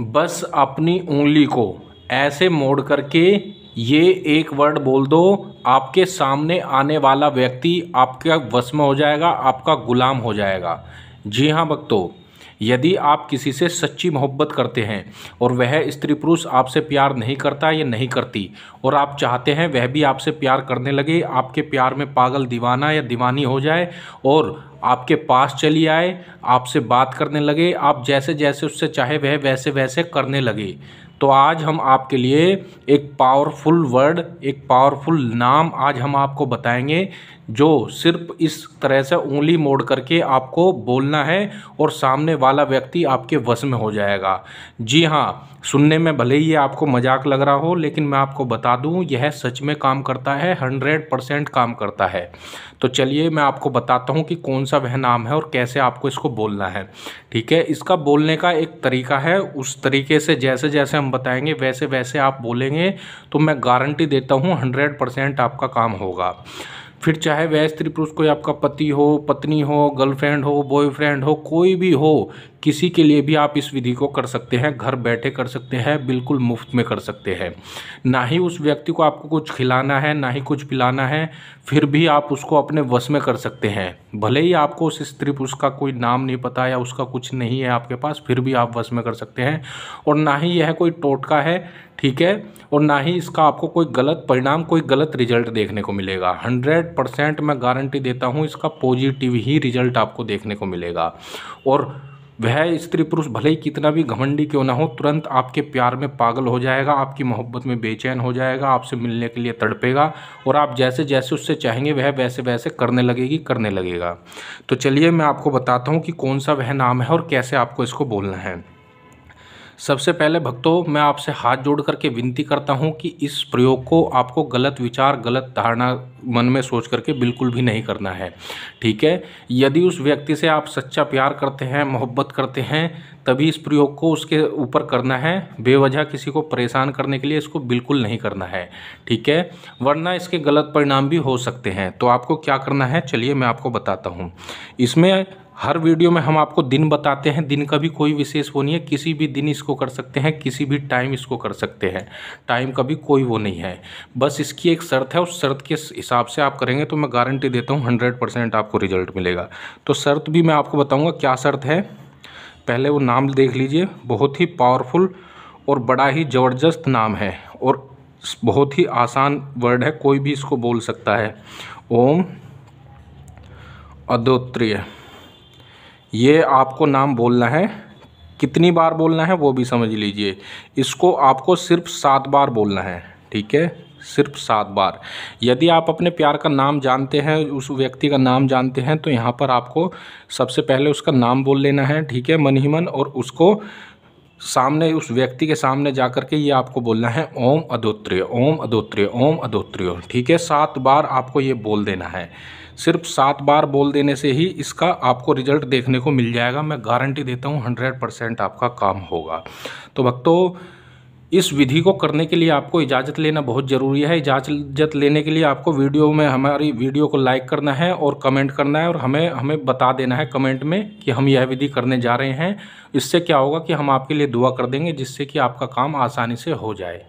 बस अपनी उंगली को ऐसे मोड़ करके, ये एक वर्ड बोल दो, आपके सामने आने वाला व्यक्ति आपका वश में हो जाएगा, आपका गुलाम हो जाएगा। जी हाँ भक्तों यदि आप किसी से सच्ची मोहब्बत करते हैं और वह स्त्री पुरुष आपसे प्यार नहीं करता या नहीं करती और आप चाहते हैं वह भी आपसे प्यार करने लगे, आपके प्यार में पागल दीवाना या दीवानी हो जाए और आपके पास चली आए, आपसे बात करने लगे, आप जैसे जैसे उससे चाहे वह वैसे वैसे करने लगे। तो आज हम आपके लिए एक पावरफुल वर्ड एक पावरफुल नाम आज हम आपको बताएँगे, जो सिर्फ़ इस तरह से उंगली मोड़ करके आपको बोलना है और सामने वाला व्यक्ति आपके वश में हो जाएगा। जी हाँ सुनने में भले ही ये आपको मज़ाक लग रहा हो, लेकिन मैं आपको बता दूँ, यह सच में काम करता है हंड्रेड परसेंट काम करता है। तो चलिए मैं आपको बताता हूँ कि कौन सा वह नाम है और कैसे आपको इसको बोलना है। ठीक है, इसका बोलने का एक तरीका है, उस तरीके से जैसे जैसे हम बताएँगे वैसे वैसे आप बोलेंगे तो मैं गारंटी देता हूँ, हंड्रेड परसेंट आपका काम होगा। फिर चाहे वह स्त्री पुरुष, कोई आपका पति हो, पत्नी हो गर्लफ्रेंड हो बॉयफ्रेंड हो, कोई भी हो, किसी के लिए भी आप इस विधि को कर सकते हैं, घर बैठे कर सकते हैं, बिल्कुल मुफ़्त में कर सकते हैं। ना ही उस व्यक्ति को आपको कुछ खिलाना है, ना ही कुछ पिलाना है, फिर भी आप उसको अपने वश में कर सकते हैं। भले ही आपको उस स्त्री पुरुष का कोई नाम नहीं पता या उसका कुछ नहीं है आपके पास, फिर भी आप वश में कर सकते हैं। और ना ही यह कोई टोटका है, ठीक है, और ना ही इसका आपको कोई गलत परिणाम, कोई गलत रिज़ल्ट देखने को मिलेगा। हंड्रेड परसेंट मैं गारंटी देता हूँ, इसका पॉजिटिव ही रिज़ल्ट आपको देखने को मिलेगा। और वह स्त्री पुरुष भले ही कितना भी घमंडी क्यों ना हो, तुरंत आपके प्यार में पागल हो जाएगा, आपकी मोहब्बत में बेचैन हो जाएगा, आपसे मिलने के लिए तड़पेगा, और आप जैसे जैसे उससे चाहेंगे, वह वैसे वैसे करने लगेगी, करने लगेगा। तो चलिए मैं आपको बताता हूँ कि कौन सा वह नाम है और कैसे आपको इसको बोलना है। सबसे पहले भक्तों, मैं आपसे हाथ जोड़ करके विनती करता हूँ कि इस प्रयोग को आपको गलत विचार, गलत धारणा मन में सोच करके बिल्कुल भी नहीं करना है। ठीक है? यदि उस व्यक्ति से आप सच्चा प्यार करते हैं, मोहब्बत करते हैं, तभी इस प्रयोग को उसके ऊपर करना है। बेवजह किसी को परेशान करने के लिए इसको बिल्कुल नहीं करना है। ठीक है? वरना इसके गलत परिणाम भी हो सकते हैं। तो आपको क्या करना है? चलिए मैं आपको बताता हूँ। इसमें हर वीडियो में हम आपको दिन बताते हैं, दिन का भी कोई विशेष वो नहीं है, किसी भी दिन इसको कर सकते हैं, किसी भी टाइम इसको कर सकते हैं। टाइम का भी कोई वो नहीं है। बस इसकी एक शर्त है, उस शर्त के हिसाब से आप करेंगे तो मैं गारंटी देता हूँ हंड्रेड परसेंट आपको रिज़ल्ट मिलेगा। तो शर्त भी मैं आपको बताऊँगा क्या शर्त है। पहले वो नाम देख लीजिए, बहुत ही पावरफुल और बड़ा ही ज़बरदस्त नाम है और बहुत ही आसान वर्ड है, कोई भी इसको बोल सकता है। ओम अदोत्रिय ये आपको नाम बोलना है। कितनी बार बोलना है वो भी समझ लीजिए। इसको आपको सिर्फ़ सात बार बोलना है, ठीक है? सिर्फ़ सात बार। यदि आप अपने प्यार का नाम जानते हैं, उस व्यक्ति का नाम जानते हैं तो यहाँ पर आपको सबसे पहले उसका नाम बोल लेना है, ठीक है? मन ही मन, और उसको सामने, उस व्यक्ति के सामने जा कर के ये आपको बोलना है, ओम अदोत्रिय ओम अदोत्रिय ओम अदोत्रिय ठीक है, सात बार आपको ये बोल देना है। सिर्फ़ सात बार बोल देने से ही इसका आपको रिज़ल्ट देखने को मिल जाएगा। मैं गारंटी देता हूँ, हंड्रेड परसेंट आपका काम होगा। तो भक्तों इस विधि को करने के लिए आपको इजाज़त लेना बहुत ज़रूरी है। इजाज़त लेने के लिए आपको वीडियो में हमारी वीडियो को लाइक करना है और कमेंट करना है और हमें हमें बता देना है कमेंट में कि हम यह विधि करने जा रहे हैं। इससे क्या होगा कि हम आपके लिए दुआ कर देंगे जिससे कि आपका काम आसानी से हो जाए।